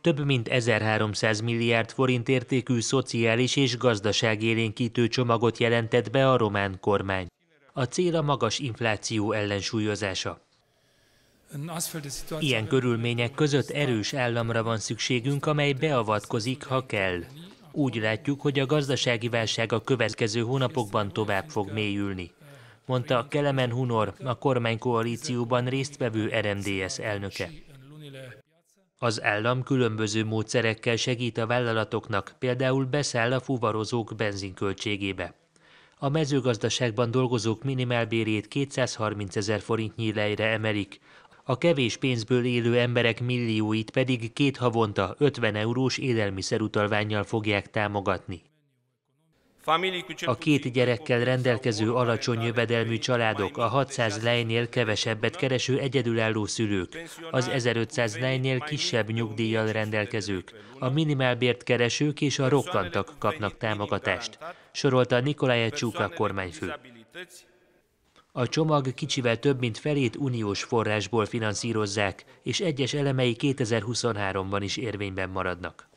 Több mint 1300 milliárd forint értékű szociális és gazdaságélénkítő csomagot jelentett be a román kormány. A cél a magas infláció ellensúlyozása. Ilyen körülmények között erős államra van szükségünk, amely beavatkozik, ha kell. Úgy látjuk, hogy a gazdasági válság a következő hónapokban tovább fog mélyülni, mondta Kelemen Hunor, a kormánykoalícióban résztvevő RMDS elnöke. Az állam különböző módszerekkel segít a vállalatoknak, például beszáll a fuvarozók benzinköltségébe. A mezőgazdaságban dolgozók minimálbérét 230 ezer forintnyi lejre emelik, a kevés pénzből élő emberek millióit pedig két havonta 50 eurós élelmiszerutalványjal fogják támogatni. A két gyerekkel rendelkező alacsony jövedelmű családok, a 600 lejnél kevesebbet kereső egyedülálló szülők, az 1500 lejnél kisebb nyugdíjjal rendelkezők, a minimálbért keresők és a rokkantak kapnak támogatást, sorolta Nikolaj Csúka kormányfő. A csomag kicsivel több mint felét uniós forrásból finanszírozzák, és egyes elemei 2023-ban is érvényben maradnak.